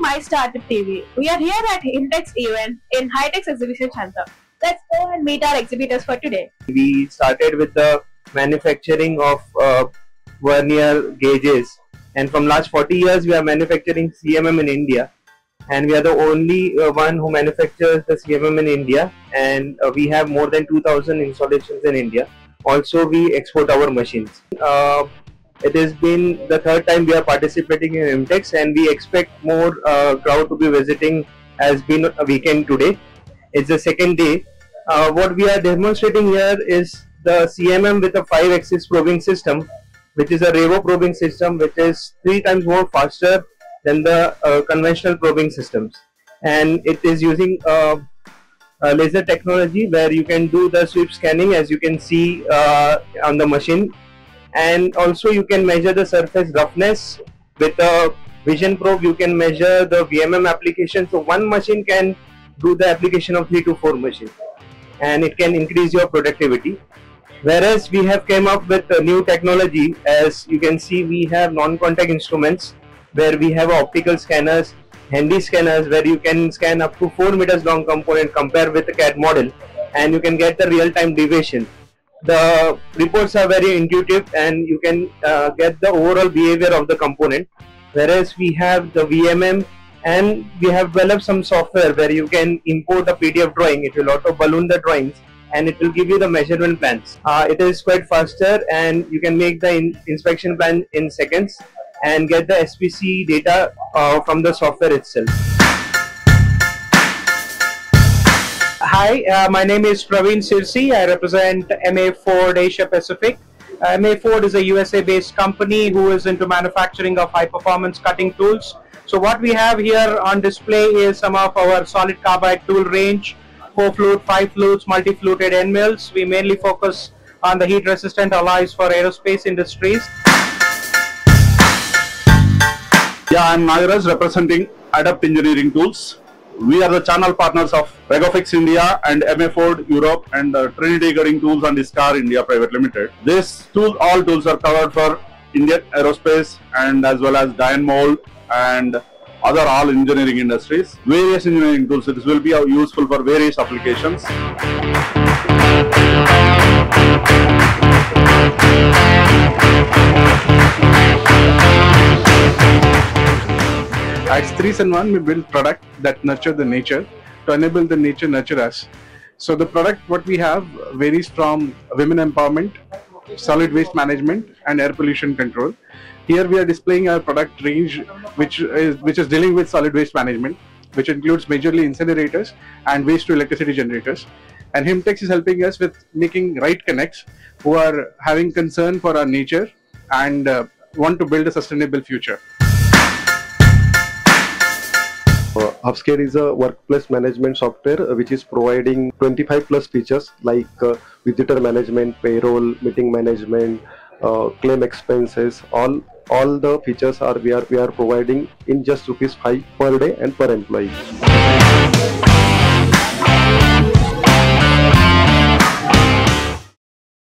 My Startup TV. We are here at HIMTEX event in HITEX Exhibition Center. Let's go and meet our exhibitors for today. we started with the manufacturing of uh, vernier gauges and from last 40 years we are manufacturing cmm in india and we are the only uh, one who manufactures the cmm in india and uh, we have more than 2000 installations in india also we export our machines uh, it has been the third time we are participating in imtex and we expect more uh, crowd to be visiting has been a weekend today it's the second day uh, what we are demonstrating here is the CMM with a 5 axis probing system, which is a Revo probing system, which is three times more faster than the uh, conventional probing systems. And it is using uh, laser technology where you can do the sweep scanning as you can see uh, on the machine. And also you can measure the surface roughness. With a vision probe. You can measure the VMM application. So one machine can do the application of three to four machines and it can increase your productivity. Whereas we have came up with a new technology. As you can see we have non-contact instruments where we have optical scanners handy scanners where you can scan up to 4 meters long component compare with the CAD model. And you can get the real-time deviation the reports are very intuitive and you can uh, get the overall behavior of the component whereas we have the VMM and we have developed some software where you can import a PDF drawing. It will auto balloon the drawings and it will give you the measurement plans. Uh, it is quite faster and you can make the in- inspection plan in seconds and get the SPC data uh, from the software itself. Hi, uh, my name is Praveen Sirsi. I represent MA Ford Asia Pacific. Uh, MA Ford is a USA based company who is into manufacturing of high performance cutting tools. So, what we have here on display is some of our solid carbide tool range 4 flute, 5 flutes, multi fluted end mills. We mainly focus on the heat resistant alloys for aerospace industries. Yeah, I'm Nagaraj representing Adapt Engineering Tools. We are the channel partners of REGO-FIX India and MA Ford Europe and uh, Trinity Cutting Tools and Scar India Private Limited. This tool, all tools are covered for Indian aerospace and as well as die mold and other all engineering industries. Various engineering tools. This will be uh, useful for various applications. At Stree Sanman, we build product that nurture the nature to enable the nature nurture us. So the product what we have varies from women empowerment, solid waste management, and air pollution control. Here we are displaying our product range, which is which is dealing with solid waste management, which includes majorly incinerators and waste to electricity generators. And Himtex is helping us with making right connects who are having concern for our nature and uh, want to build a sustainable future. Uh, Upscale is a workplace management software uh, which is providing 25 plus features like uh, visitor management, payroll, meeting management, uh, claim expenses. All all the features are we are we are providing in just rupees 5 per day and per employee.